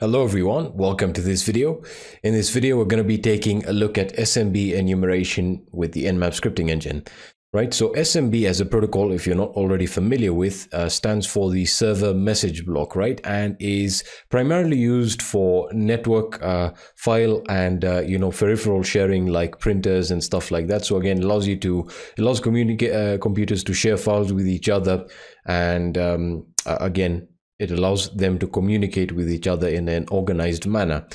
Hello everyone, welcome to this video. In this video, we're going to be taking a look at SMB enumeration with the Nmap scripting engine. Right, so SMB as a protocol, if you're not already familiar with, uh, stands for the server message block, right, and is primarily used for network uh, file and uh, you know peripheral sharing like printers and stuff like that. So again, allows you to allows communicate uh, computers to share files with each other, and um, again it allows them to communicate with each other in an organized manner.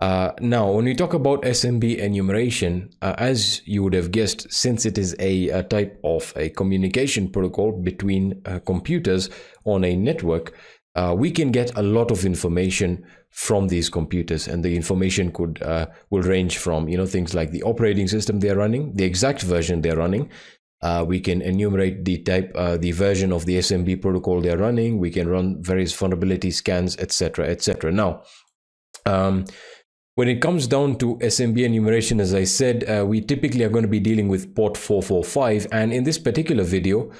Uh, now, when we talk about SMB enumeration, uh, as you would have guessed, since it is a, a type of a communication protocol between uh, computers on a network, uh, we can get a lot of information from these computers, and the information could uh, will range from you know things like the operating system they're running, the exact version they're running, uh, we can enumerate the type, uh, the version of the SMB protocol they're running. We can run various vulnerability scans, etc., etc. Now, um, when it comes down to SMB enumeration, as I said, uh, we typically are going to be dealing with port 445, and in this particular video,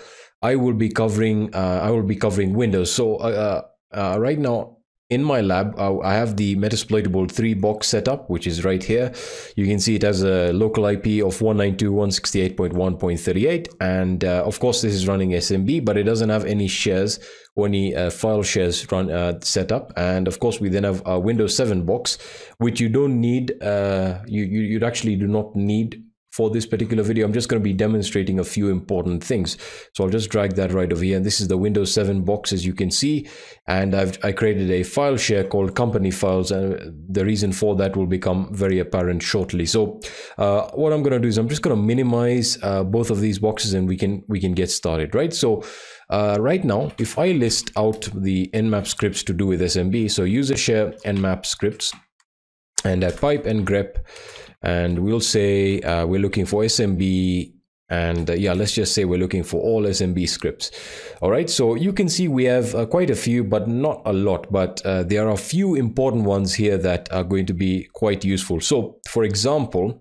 I will be covering uh, I will be covering Windows. So uh, uh, right now, in my lab, I have the Metasploitable 3 box setup, which is right here. You can see it has a local IP of 192.168.1.38. And uh, of course, this is running SMB, but it doesn't have any shares or any uh, file shares run uh, set up. And of course, we then have a Windows 7 box, which you don't need, uh, you, you, you actually do not need for this particular video, I'm just going to be demonstrating a few important things. So I'll just drag that right over here. And this is the Windows 7 box, as you can see. And I've I created a file share called company files. And the reason for that will become very apparent shortly. So uh, what I'm going to do is I'm just going to minimize uh, both of these boxes and we can we can get started, right? So uh, right now, if I list out the Nmap scripts to do with SMB, so user share Nmap scripts and at pipe and grep and we'll say uh, we're looking for SMB and uh, yeah let's just say we're looking for all SMB scripts. All right so you can see we have uh, quite a few but not a lot but uh, there are a few important ones here that are going to be quite useful. So for example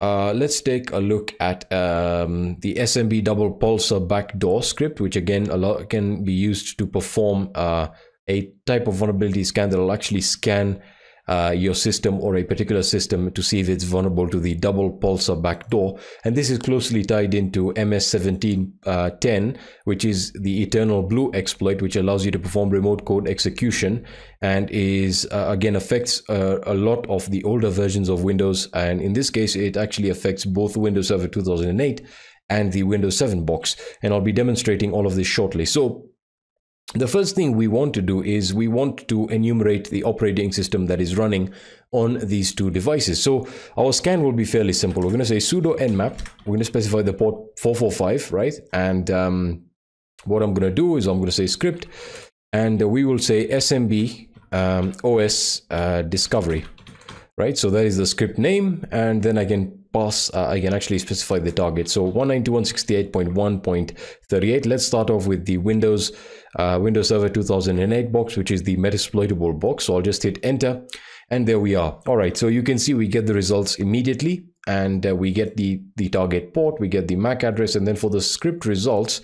uh, let's take a look at um, the SMB double pulsar backdoor script which again a lot can be used to perform uh, a type of vulnerability scan that will actually scan uh, your system or a particular system to see if it's vulnerable to the double pulsar backdoor. And this is closely tied into MS1710, uh, which is the Eternal Blue exploit, which allows you to perform remote code execution and is uh, again affects uh, a lot of the older versions of Windows. And in this case, it actually affects both Windows Server 2008 and the Windows 7 box. And I'll be demonstrating all of this shortly. So the first thing we want to do is we want to enumerate the operating system that is running on these two devices. So our scan will be fairly simple. We're going to say sudo nmap. We're going to specify the port 445, right? And um, what I'm going to do is I'm going to say script, and we will say smb um, os uh, discovery, right? So that is the script name, and then I can pass, uh, I can actually specify the target. So 192.168.1.38. Let's start off with the Windows uh, Windows Server 2008 box, which is the Metasploitable box. So I'll just hit enter and there we are. All right, so you can see we get the results immediately and uh, we get the, the target port, we get the MAC address, and then for the script results,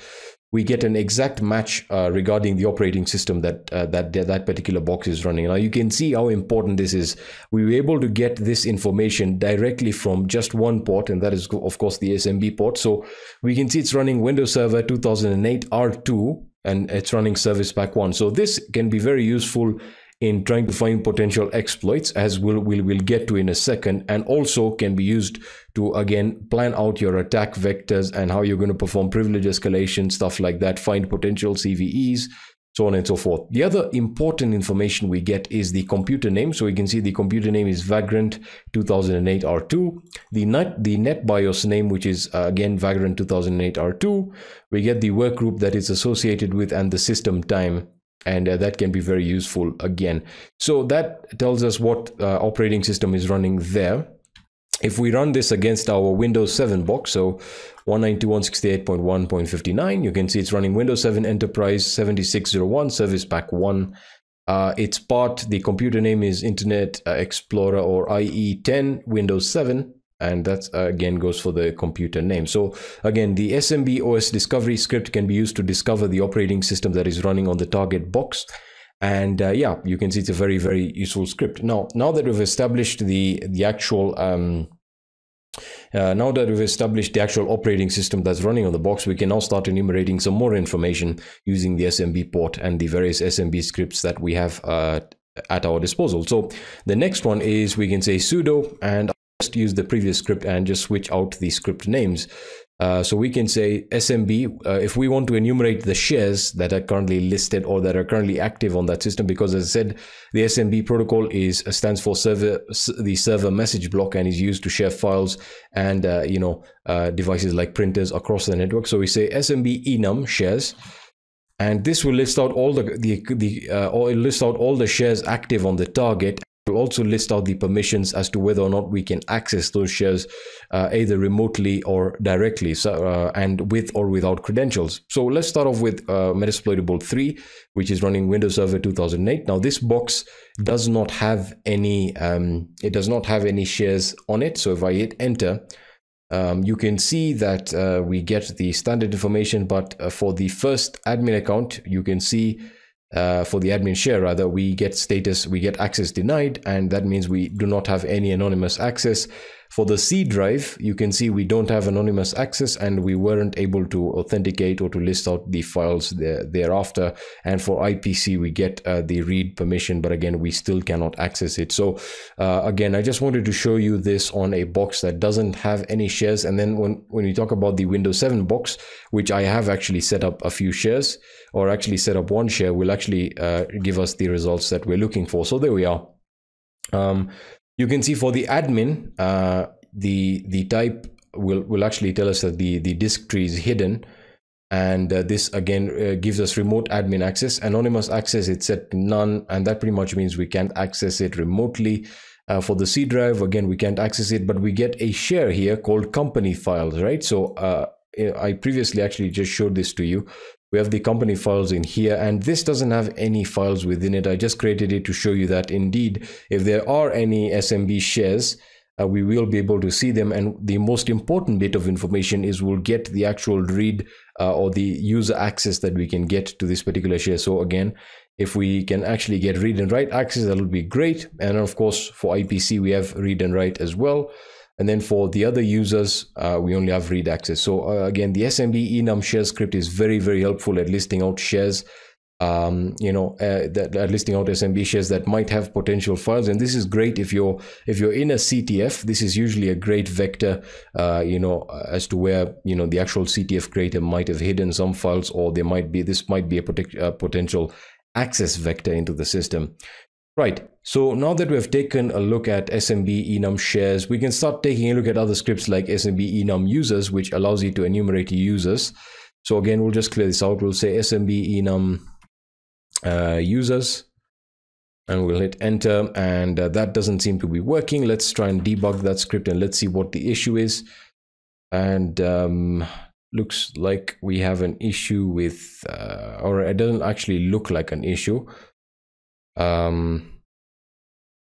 we get an exact match uh, regarding the operating system that, uh, that that particular box is running. Now you can see how important this is. We were able to get this information directly from just one port, and that is of course the SMB port. So we can see it's running Windows Server 2008 R2, and it's running Service Pack 1. So this can be very useful in trying to find potential exploits as we'll, we'll, we'll get to in a second and also can be used to again plan out your attack vectors and how you're going to perform privilege escalation stuff like that find potential cves so on and so forth. The other important information we get is the computer name. So we can see the computer name is vagrant 2008 r2 the net the NetBIOS name which is uh, again vagrant 2008 r2 we get the workgroup that is associated with and the system time and uh, that can be very useful again. So that tells us what uh, operating system is running there. If we run this against our Windows 7 box, so 192.168.1.59, you can see it's running Windows 7 Enterprise 7601 Service Pack 1. Uh, its part, the computer name is Internet Explorer or IE10 Windows 7 and that uh, again goes for the computer name. So again, the SMB OS discovery script can be used to discover the operating system that is running on the target box. and uh, yeah you can see it's a very very useful script now now that we've established the the actual um, uh, now that we've established the actual operating system that's running on the box, we can now start enumerating some more information using the SMB port and the various SMB scripts that we have uh, at our disposal. So the next one is we can say sudo and just use the previous script and just switch out the script names. Uh, so we can say SMB uh, if we want to enumerate the shares that are currently listed or that are currently active on that system because as I said the SMB protocol is uh, stands for server the server message block and is used to share files and uh, you know uh, devices like printers across the network so we say SMB enum shares and this will list out all the the, the uh, or list out all the shares active on the target will also list out the permissions as to whether or not we can access those shares uh, either remotely or directly so, uh, and with or without credentials. So let's start off with uh, Metasploitable 3, which is running Windows Server 2008. Now this box does not have any, um, it does not have any shares on it. So if I hit enter, um, you can see that uh, we get the standard information, but uh, for the first admin account, you can see uh, for the admin share. Rather we get status we get access denied and that means we do not have any anonymous access for the C drive, you can see we don't have anonymous access and we weren't able to authenticate or to list out the files there, thereafter. And for IPC, we get uh, the read permission, but again, we still cannot access it. So uh, again, I just wanted to show you this on a box that doesn't have any shares. And then when, when we talk about the Windows 7 box, which I have actually set up a few shares or actually set up one share, will actually uh, give us the results that we're looking for. So there we are. Um, you can see for the admin, uh, the the type will will actually tell us that the the disk tree is hidden, and uh, this again uh, gives us remote admin access. Anonymous access it's set to none, and that pretty much means we can't access it remotely. Uh, for the C drive, again, we can't access it, but we get a share here called company files, right? So uh, I previously actually just showed this to you. We have the company files in here and this doesn't have any files within it. I just created it to show you that indeed, if there are any SMB shares, uh, we will be able to see them. And the most important bit of information is we'll get the actual read uh, or the user access that we can get to this particular share. So again, if we can actually get read and write access, that will be great. And of course, for IPC, we have read and write as well. And then for the other users, uh, we only have read access. So uh, again, the SMB enum share script is very, very helpful at listing out shares, um, you know, uh, that, that listing out SMB shares that might have potential files. And this is great if you're if you're in a CTF. This is usually a great vector, uh, you know, as to where you know the actual CTF creator might have hidden some files, or there might be this might be a, a potential access vector into the system. Right, so now that we have taken a look at SMB enum shares, we can start taking a look at other scripts like SMB enum users, which allows you to enumerate users. So again, we'll just clear this out. We'll say SMB enum uh, users, and we'll hit enter, and uh, that doesn't seem to be working. Let's try and debug that script and let's see what the issue is. And um, looks like we have an issue with, uh, or it doesn't actually look like an issue um,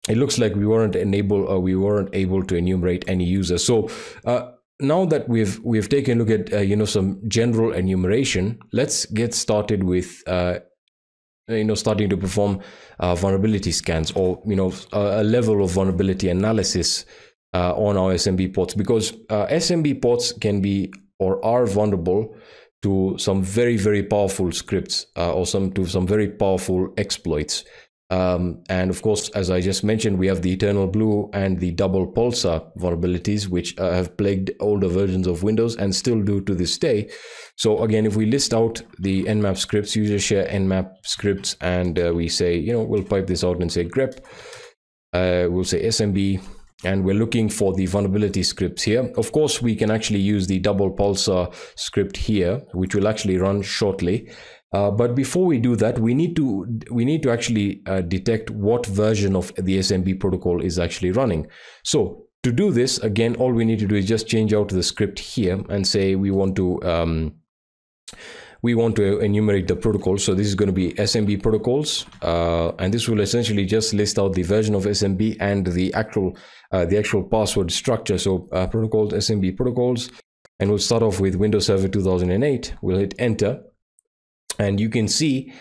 it looks like we weren't enabled or we weren't able to enumerate any users. So uh, now that we've we've taken a look at uh, you know some general enumeration, let's get started with uh, you know starting to perform uh, vulnerability scans or you know a, a level of vulnerability analysis uh, on our SMB ports because uh, SMB ports can be or are vulnerable to some very very powerful scripts or some to some very powerful exploits. Um, and of course, as I just mentioned, we have the Eternal Blue and the double pulsar vulnerabilities, which uh, have plagued older versions of Windows and still do to this day. So again, if we list out the nmap scripts, user share nmap scripts, and uh, we say, you know, we'll pipe this out and say grep, uh, we'll say SMB, and we're looking for the vulnerability scripts here. Of course, we can actually use the double pulsar script here, which will actually run shortly. Uh, but before we do that, we need to we need to actually uh, detect what version of the SMB protocol is actually running. So to do this, again, all we need to do is just change out the script here and say we want to um, we want to enumerate the protocols. So this is going to be SMB protocols, uh, and this will essentially just list out the version of SMB and the actual uh, the actual password structure. So uh, protocols SMB protocols, and we'll start off with Windows Server 2008. We'll hit enter and you can see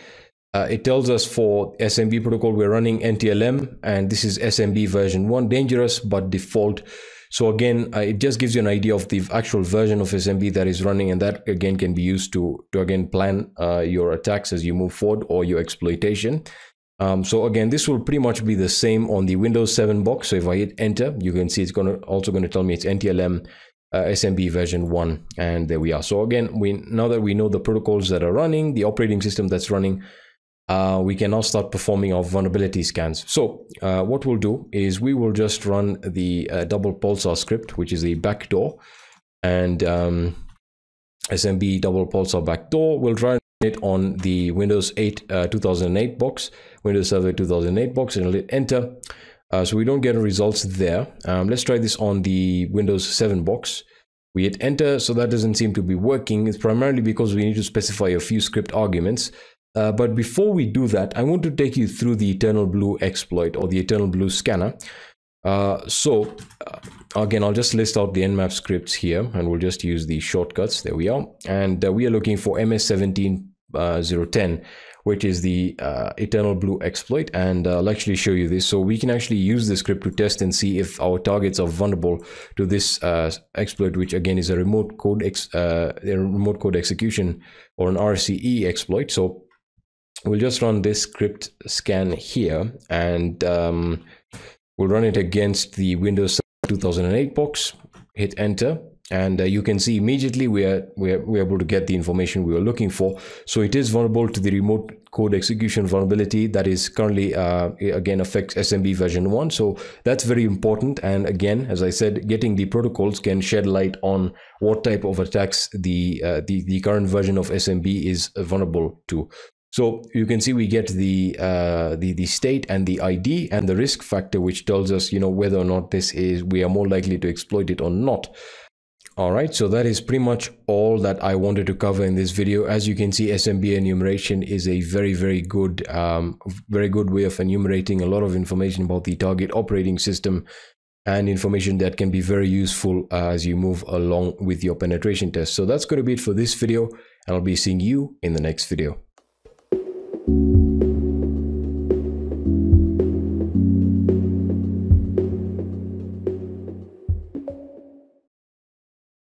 uh, it tells us for SMB protocol, we're running NTLM, and this is SMB version 1, dangerous but default. So again, uh, it just gives you an idea of the actual version of SMB that is running, and that again can be used to, to again plan uh, your attacks as you move forward or your exploitation. Um, so again, this will pretty much be the same on the Windows 7 box. So if I hit enter, you can see it's going to also going to tell me it's NTLM uh, SMB version 1 and there we are. So again, we now that we know the protocols that are running, the operating system that's running, uh, we can now start performing our vulnerability scans. So uh, what we'll do is we will just run the uh, double pulsar script, which is a backdoor and um, SMB double pulsar backdoor. We'll try it on the Windows 8 uh, 2008 box, Windows Server 2008 box, and hit enter. Uh, so we don't get results there. Um, let's try this on the Windows 7 box. We hit enter, so that doesn't seem to be working. It's primarily because we need to specify a few script arguments. Uh, but before we do that, I want to take you through the Eternal Blue exploit or the Eternal Blue scanner. Uh, so uh, again, I'll just list out the Nmap scripts here and we'll just use the shortcuts. There we are. And uh, we are looking for MS17 uh, 010 which is the uh, eternal blue exploit. And uh, i'll actually show you this. So we can actually use the script to test and see if our targets are vulnerable to this uh, exploit which again is a remote code uh, a remote code execution or an rce exploit. So we'll just run this script scan here and um, we'll run it against the windows 2008 box. Hit enter and uh, you can see immediately we are, we are we are able to get the information we were looking for. So it is vulnerable to the remote code execution vulnerability that is currently uh, again affects smb version 1 so that's very important. And again as i said getting the protocols can shed light on what type of attacks the uh, the, the current version of smb is vulnerable to. So you can see we get the, uh, the the state and the ID and the risk factor, which tells us you know whether or not this is we are more likely to exploit it or not. All right, so that is pretty much all that I wanted to cover in this video. As you can see, SMB enumeration is a very, very good, um, very good way of enumerating a lot of information about the target operating system and information that can be very useful uh, as you move along with your penetration test. So that's going to be it for this video, and I'll be seeing you in the next video.